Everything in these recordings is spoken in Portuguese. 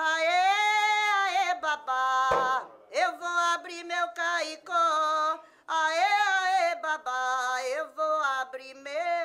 Aê, aê, babá, eu vou abrir meu caicó. Aê, aê, babá, eu vou abrir meu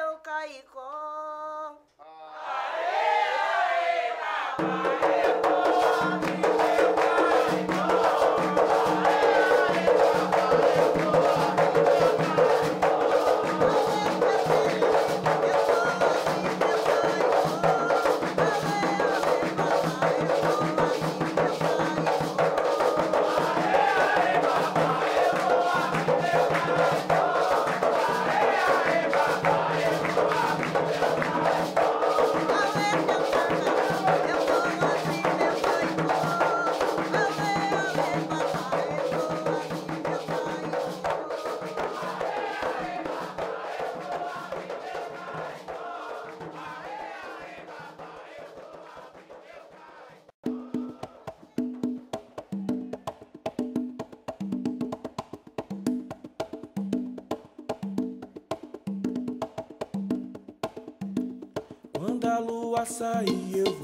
sair, eu vou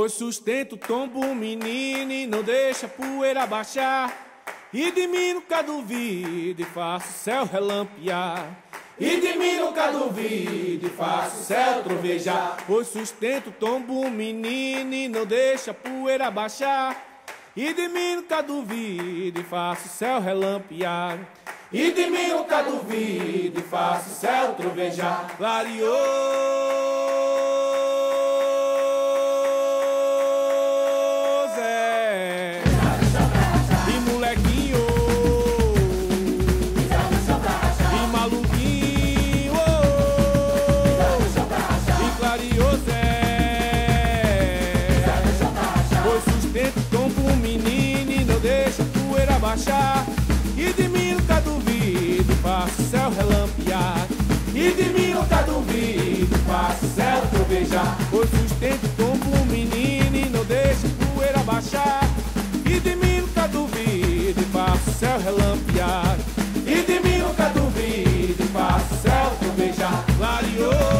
Hoje sustento, tombo menino e não deixa a poeira baixar. E de mim nunca duvide, faço o céu relampear. E de mim nunca duvide, faço o céu trovejar. Hoje sustento, tombo menino e não deixa a poeira baixar. E de mim nunca duvide, faço o céu relampear. E de mim nunca duvide, faço o céu trovejar. Clareou. E de mim não tá duvido, faço o céu teu beijar. Pois sustento como um menino e não deixo poeira baixar. E de mim nunca tá duvido, faço o céu relampear. E de mim nunca tá duvido, faço o céu teu beijar. Clareou.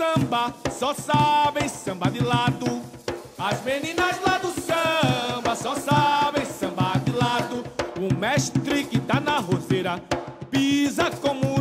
samba só sabem samba de lado. As meninas lá do samba só sabem samba de lado. O mestre que tá na roseira pisa como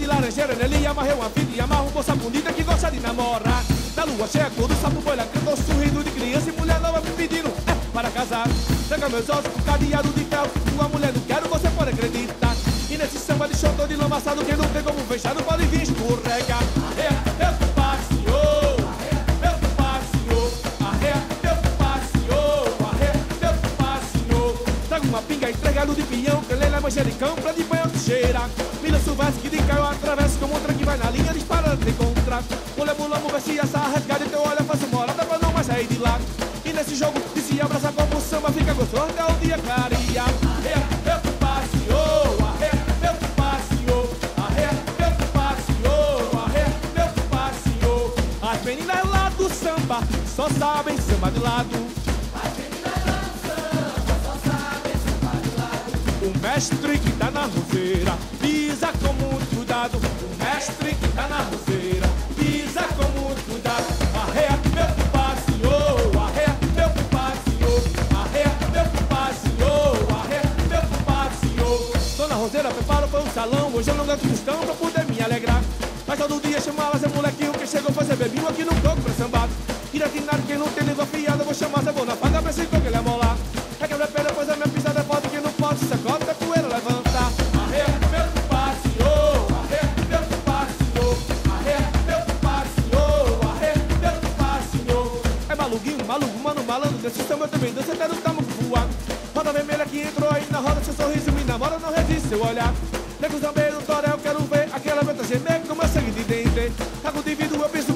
de laranjeira, nele amarrei uma vida e amarra um moça bonita que gosta de namorar. Na lua cheia, quando o sapo boia, cantou sorrindo de criança e mulher nova me pedindo é, para casar. Pega meus ossos com cadeado de fel, tua mulher não quero, você pode acreditar. E nesse samba de chotão de lamaçado, quem não tem como fechar, não pode vir escorregar. É. Trago uma pinga entregado de pinhão, lê na manjericão pra de banho cheira. Lanço que de caiu, atravesso como outra que vai na linha, dispara de encontrar. Olha, mula, ver se essa rasgada, então olha, faço morada pra não mais sair de lá. E nesse jogo, de se abraçar como o samba, fica gostoso até o dia clarear. É, eu passeou, eu passeou, eu passeou, eu passeou. As meninas lá do samba só sabem samba de lado. O mestre que tá na roseira que tá na roseira pisa com muito cuidado. Arreia meu passeou, arreia meu passeou, arreia meu passeou, arreia meu passeou. Dona Roseira prepara para o salão, hoje eu não ganho tostão pra poder me alegrar. Mas todo dia chamava Zé Molequinho que chegou fazer bebinho aqui no coco pra sambar. Iratinado quem não desse samba eu também dança até no voar. Roda vermelha que entrou aí na roda, seu sorriso me namora, não resiste seu olhar. Nego zambeiro, torel, quero ver aquela venta gemer como eu sangue de dente. Cago de vidro, eu penso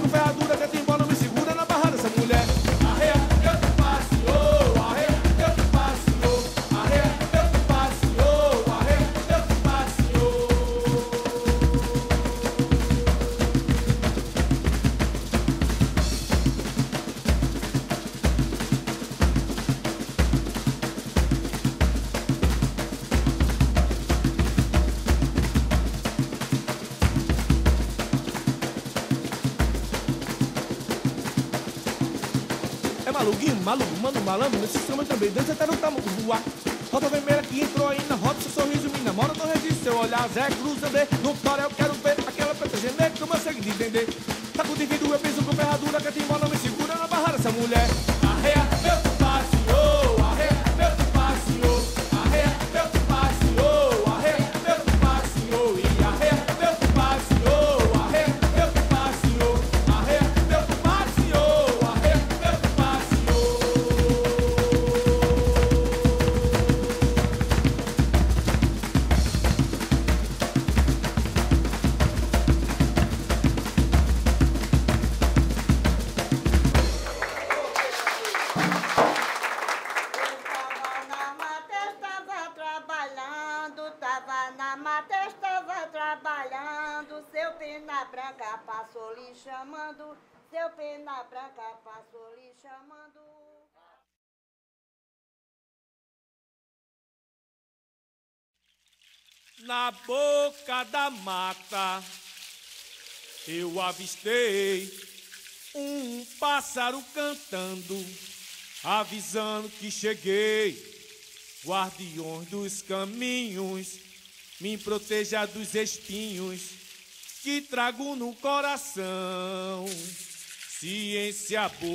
malandro, nesse samba também dança até no tamo voar. Roda vermelha que entrou aí na seu sorriso me namora, não resiste seu olhar. Zé Cruz, Zé no Toré, eu quero ver aquela preta gemer, como eu de entender. Tá com divido, eu penso com ferradura, que a timbola me segura na barra dessa mulher. Na boca da mata eu avistei um pássaro cantando, avisando que cheguei. Guardiões dos caminhos, me proteja dos espinhos que trago no coração. Ciência boa.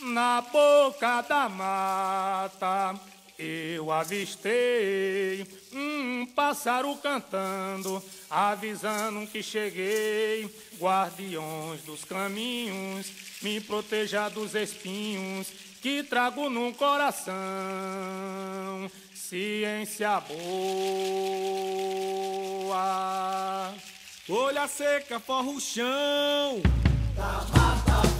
Na boca da mata eu avistei um pássaro cantando, avisando que cheguei. Guardiões dos caminhos, me proteja dos espinhos que trago no coração. Ciência boa. Folha seca, forra o chão. Não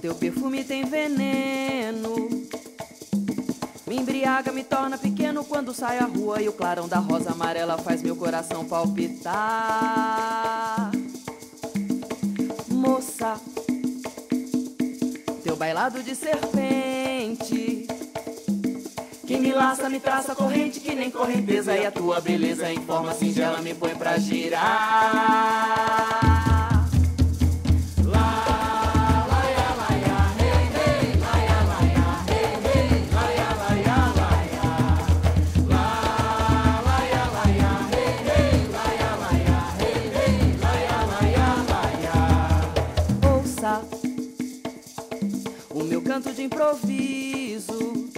Teu perfume tem veneno. Me embriaga, me torna pequeno quando sai à rua e o clarão da rosa amarela faz meu coração palpitar. Moça, teu bailado de serpente. Que me laça, me traça corrente que nem correnteza E a tua beleza em forma singela me põe pra girar improviso.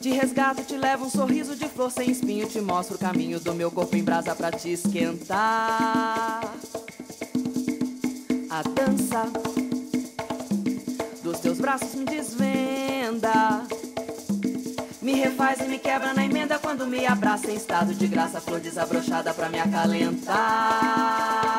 Te resgato, te levo um sorriso de flor sem espinho. Te mostro o caminho do meu corpo em brasa pra te esquentar. A dança dos teus braços me desvenda. Me refaz e me quebra na emenda quando me abraça em estado de graça, flor desabrochada pra me acalentar.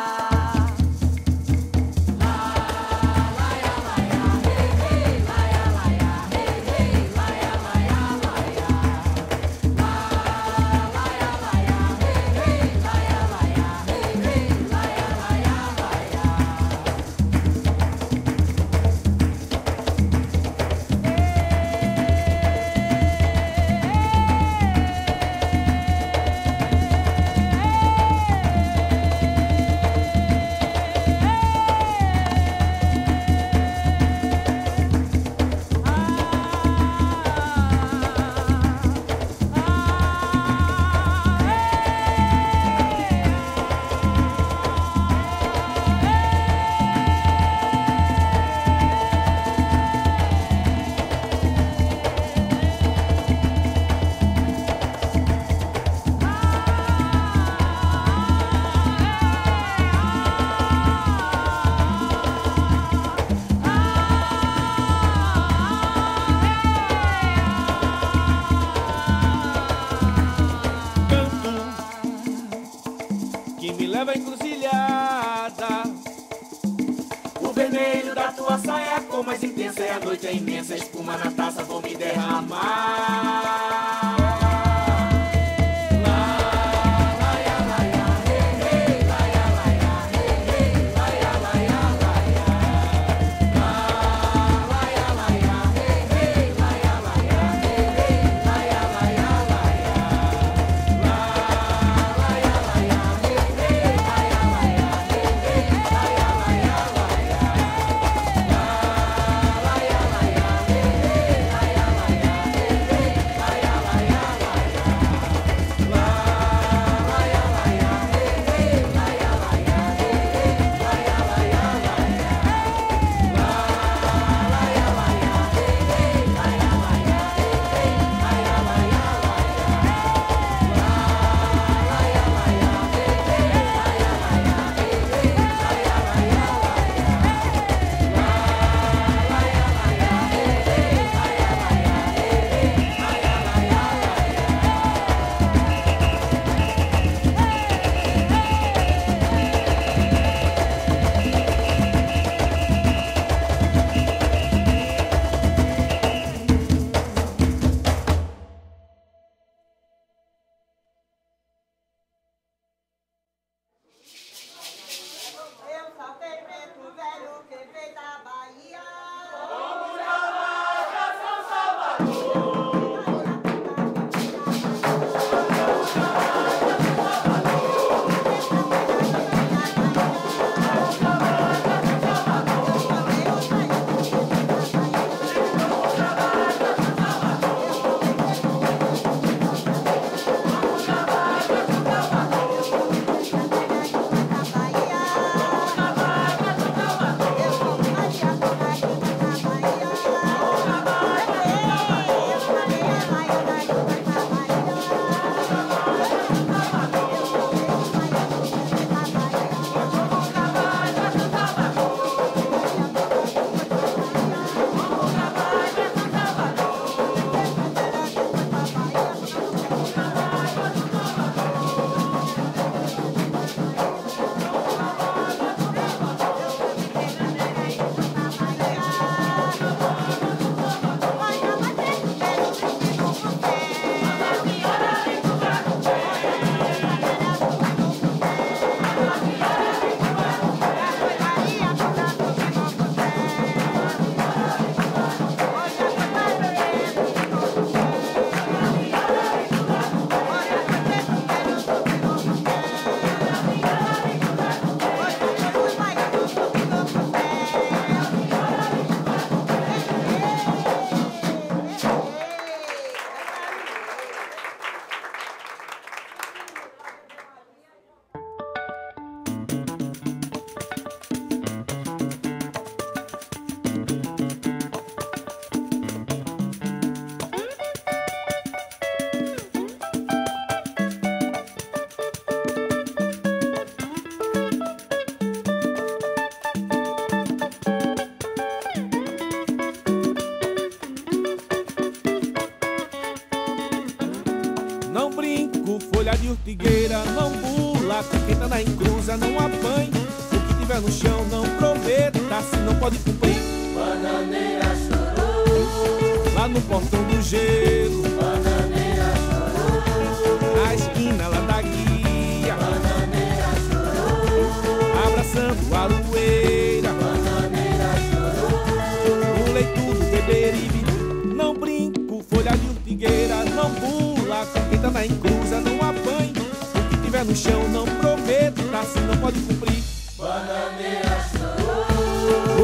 na encruza, não apanha O que tiver no chão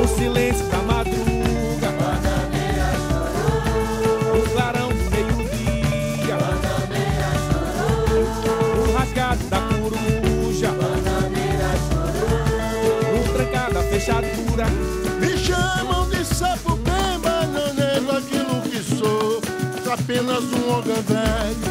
O silêncio da madruga. O clarão do meio-dia. O rasgado da coruja. O trancado da fechadura. Me chamam de sapo bem bananeiro Aquilo que sou. Apenas um órgão velho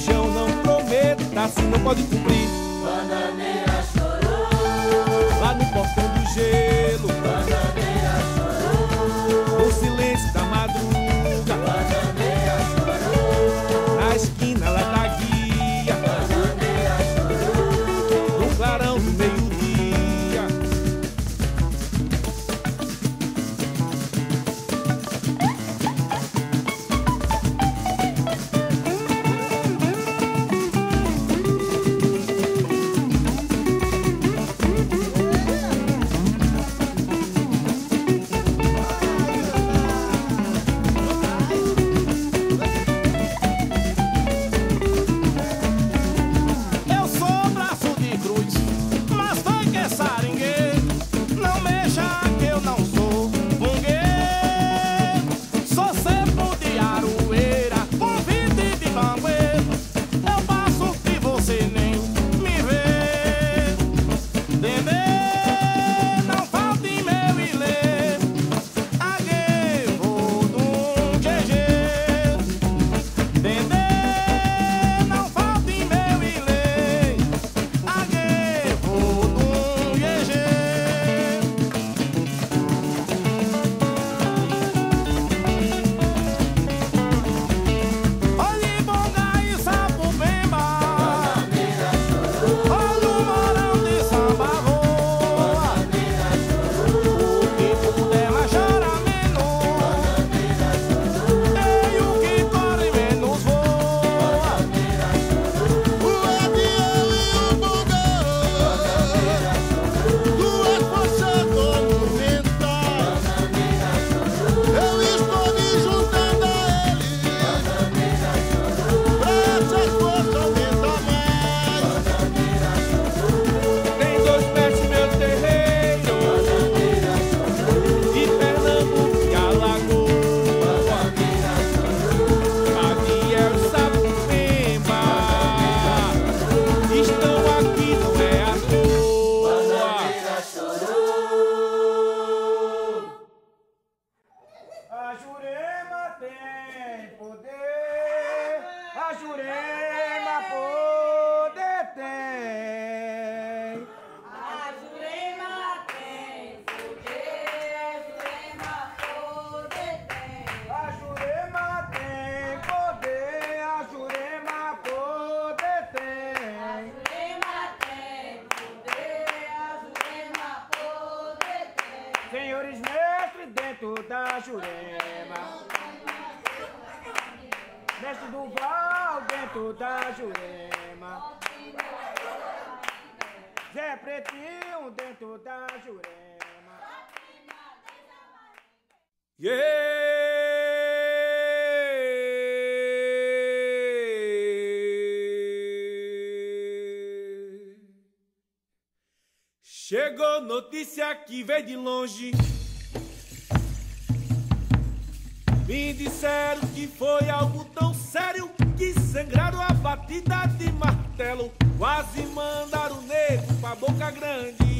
chão, não prometa, se não pode cumprir. Chegou notícia que veio de longe. Me disseram que foi algo tão sério que sangraram a batida de martelo. Quase mandaram o negro pra boca grande.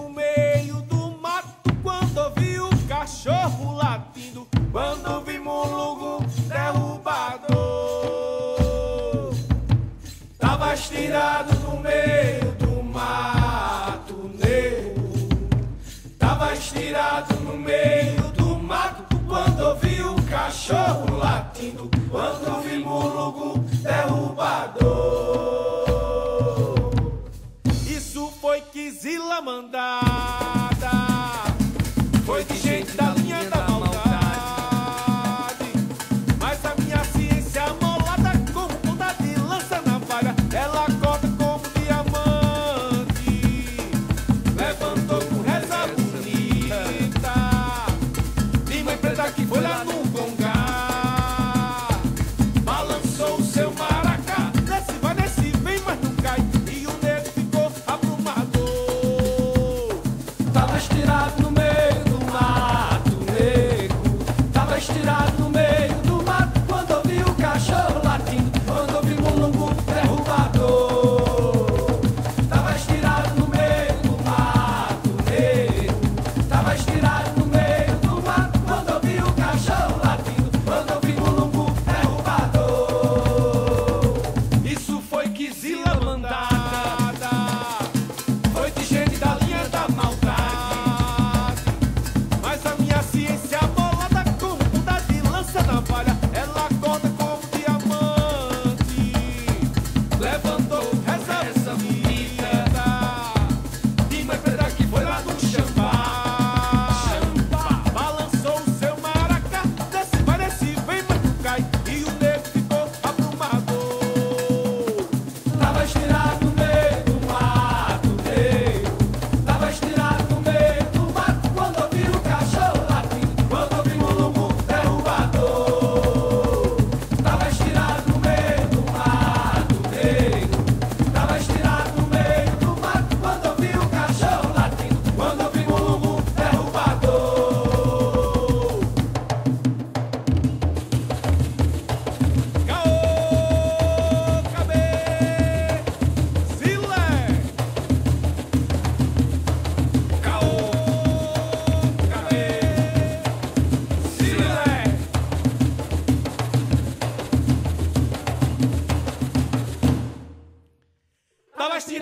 meio do mato Quando ouvi o cachorro latindo Quando ouvi mulugu derrubador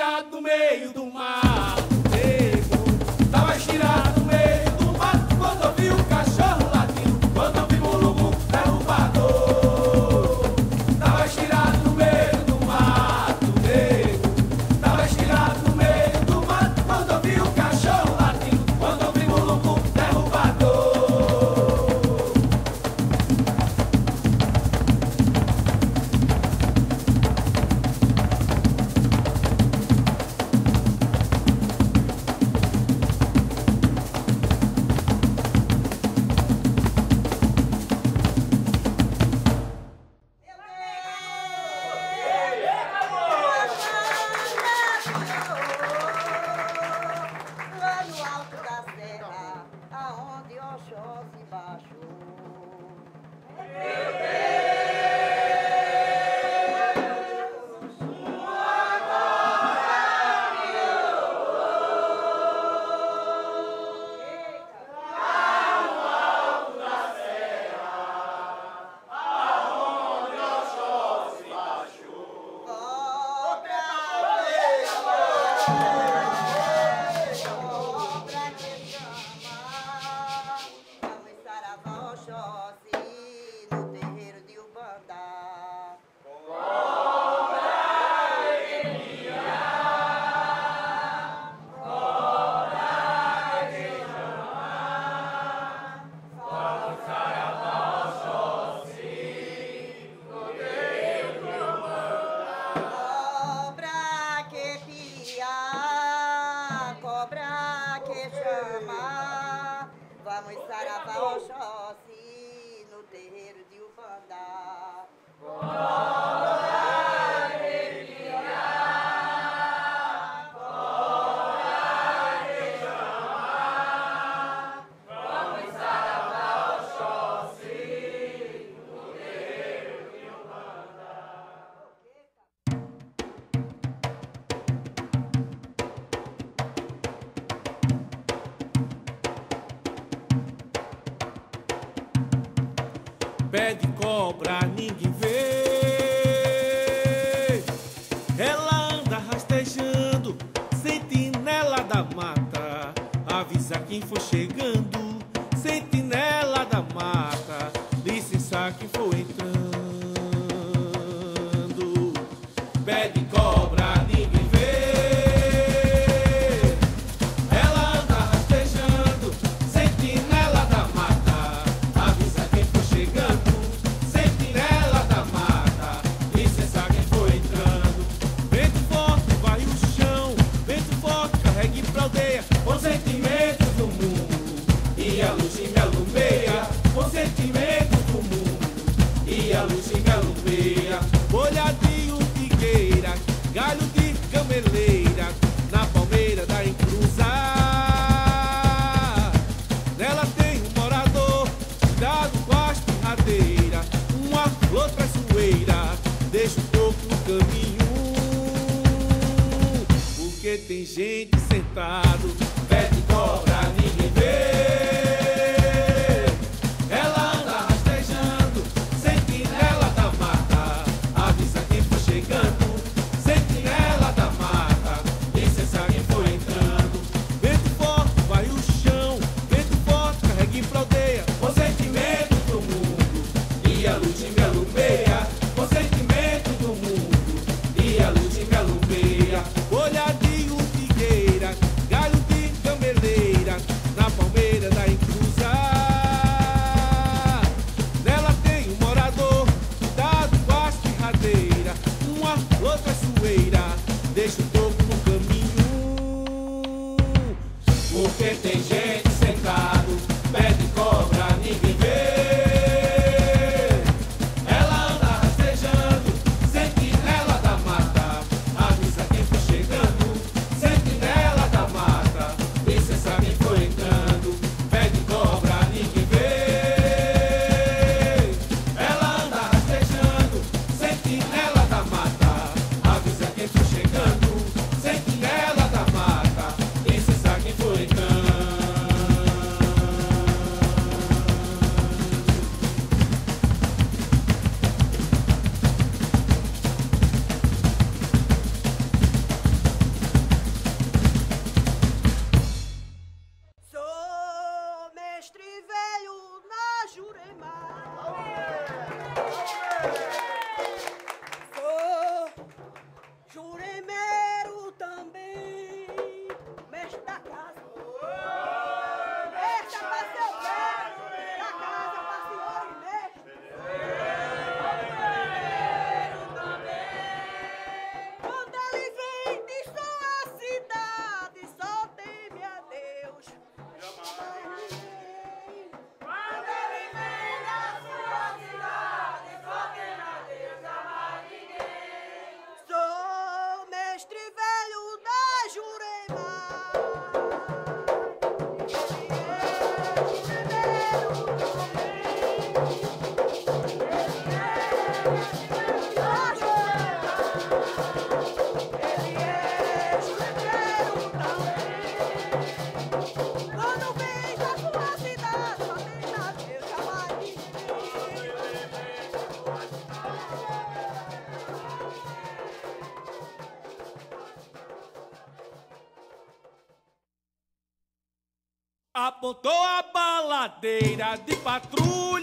jogado no meio do mar. Saravá Oxóssi, no terreiro de Uvandá. Oh. for chegando. gente sentar. heart. Baladeira de patrulha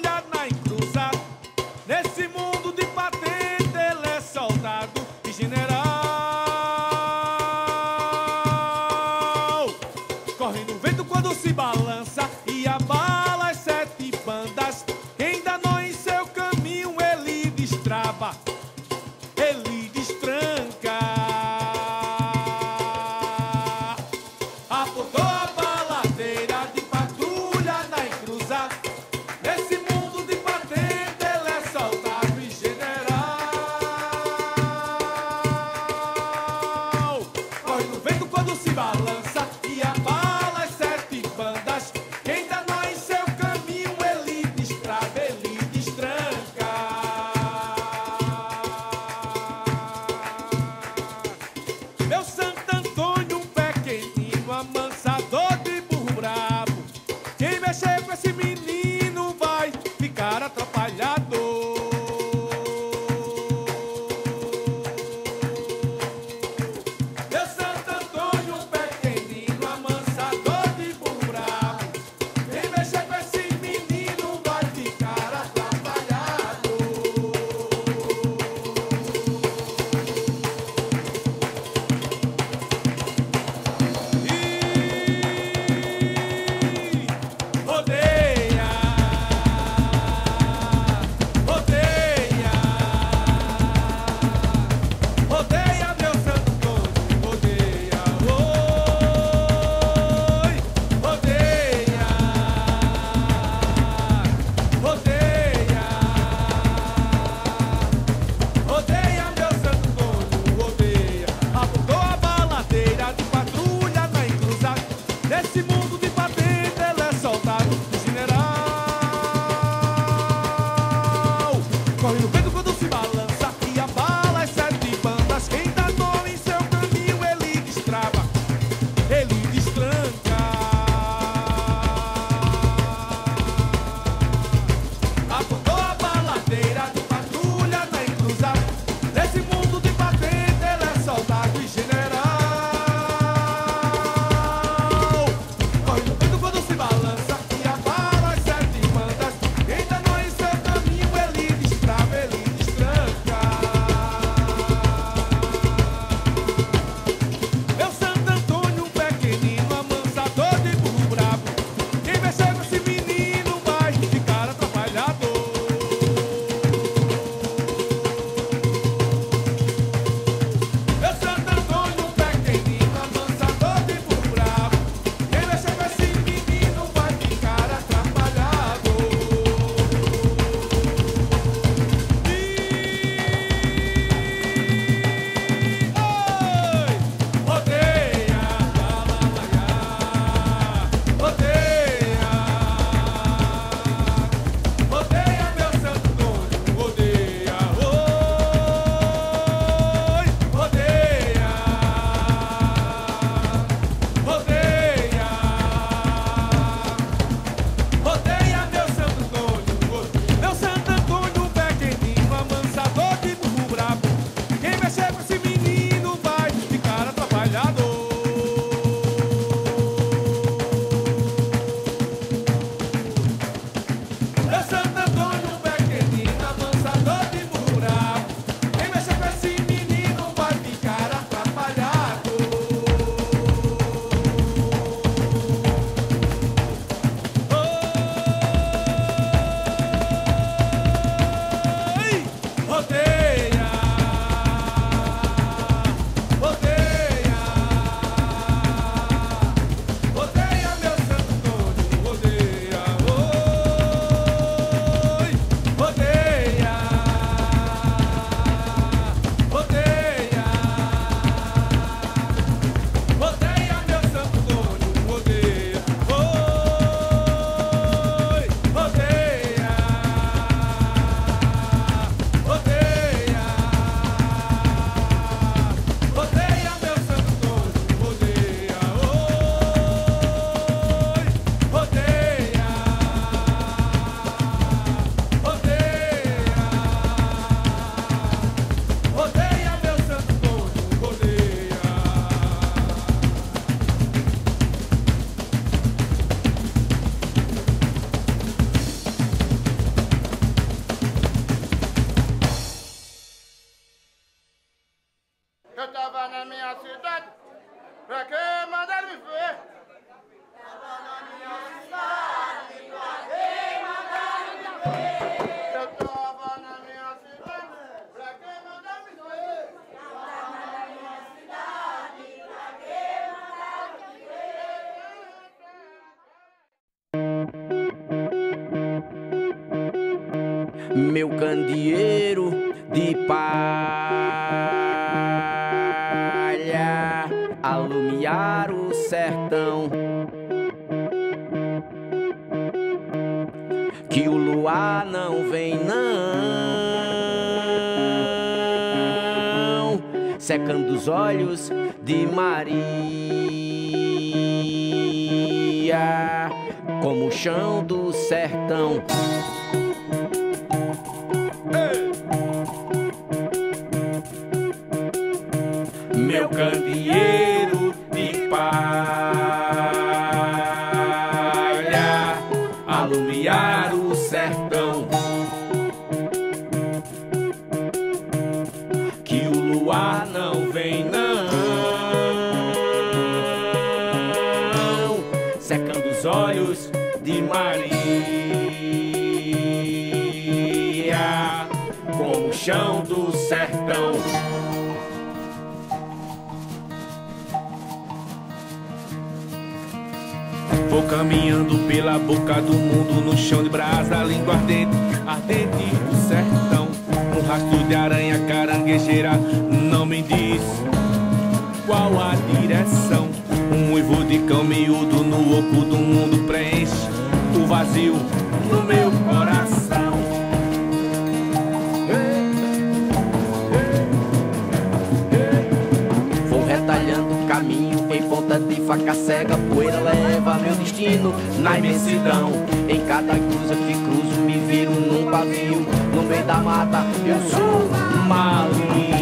secando os olhos de Maria, como o chão do sertão. Meu candeeiro. caminhando pela boca do mundo no chão de brasa, língua ardente, ardente do sertão. Um rastro de aranha caranguejeira não me diz qual a direção. Um uivo de cão miúdo no oco do mundo preenche o vazio no meu coração. Vou retalhando o caminho em ponta de faca cega Leva meu destino na imensidão. Em cada cruza que cruzo, me viro num pavio. No meio da mata, eu sou maluco.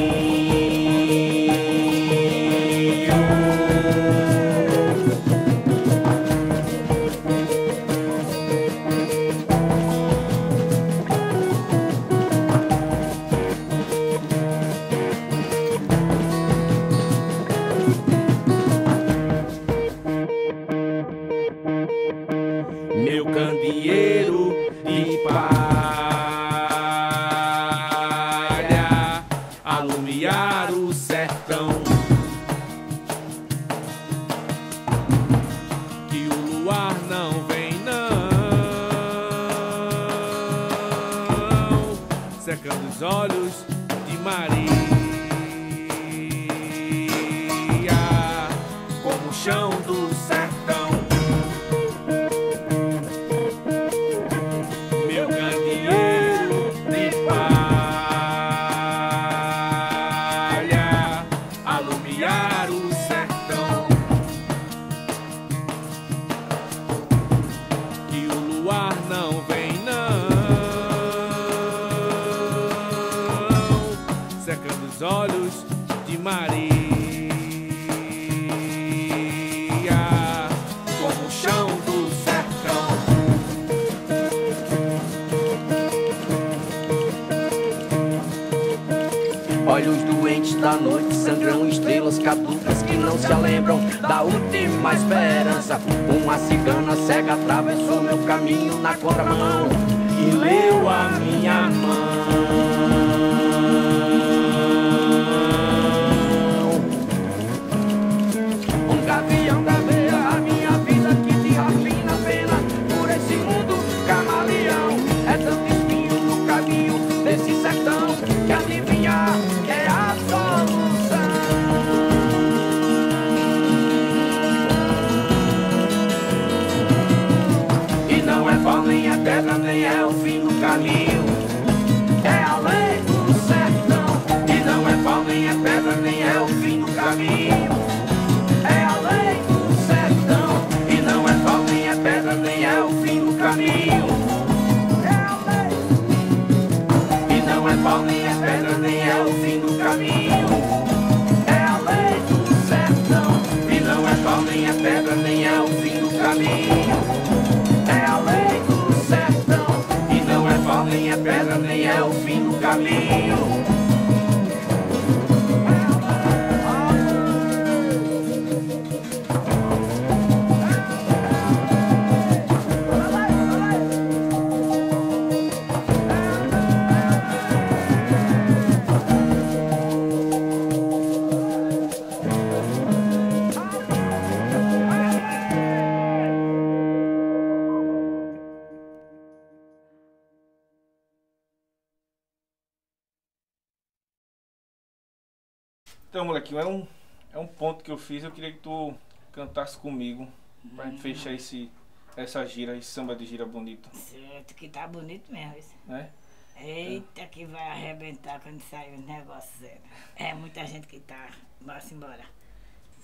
É um, é um ponto que eu fiz. Eu queria que tu cantasse comigo. Pra gente fechar esse, essa gira, esse samba de gira bonito. Certo, que tá bonito mesmo esse. Né? Eita, que vai arrebentar quando sair os negócios. É muita gente que tá. Bora embora.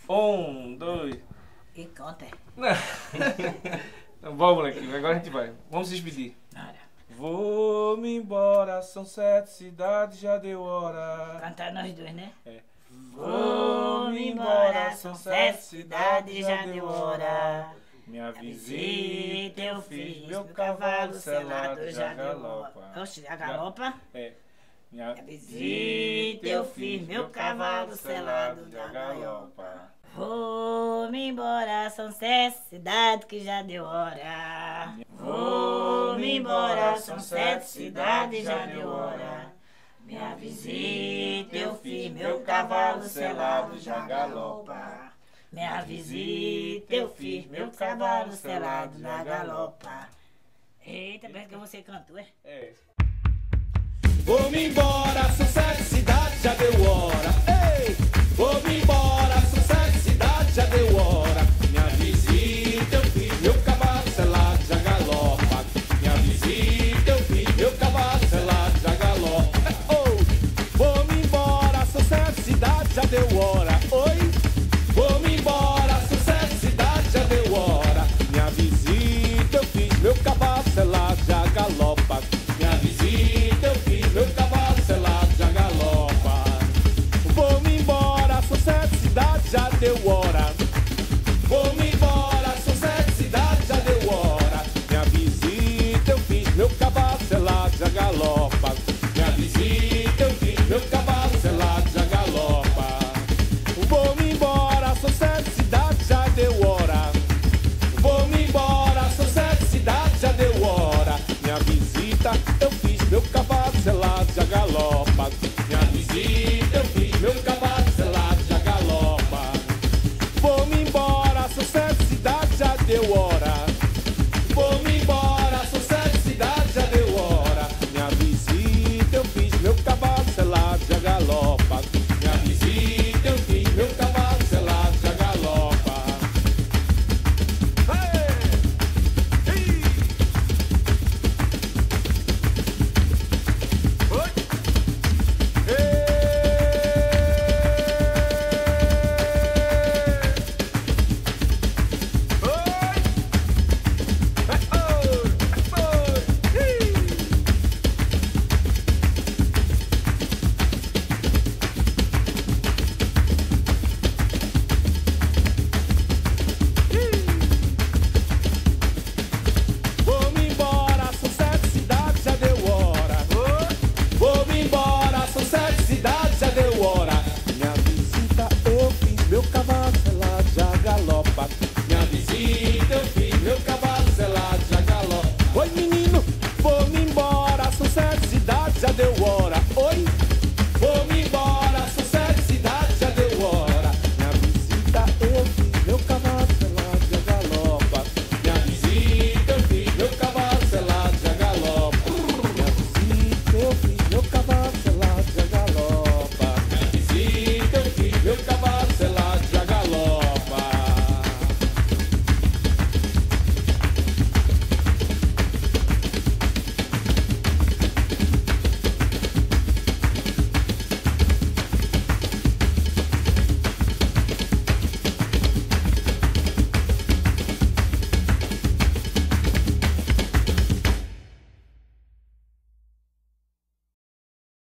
Um, dois. E conta. Então, vamos, molequinho. Agora a gente vai. Vamos se despedir. Ora, Vou-me embora, são sete cidades, já deu hora. cantar nós dois, né? É. Vou-me embora, são sete cidades, já deu hora. Minha Visita eu fiz, meu cavalo selado já galopa. Oxe, já galopa? É. Minha Visita eu fiz, meu cavalo selado já galopa. Vou-me embora, são sete cidades que já deu hora. Vou-me embora, são sete cidades já deu hora. Minha visita eu fiz, meu cavalo selado já galopa. Minha visita eu fiz, meu cavalo selado já galopa. Eita, parece que você cantou, é? É. Vou-me embora, são sete cidades, já deu hora. Ei! Vou-me embora, são sete cidades, já deu hora.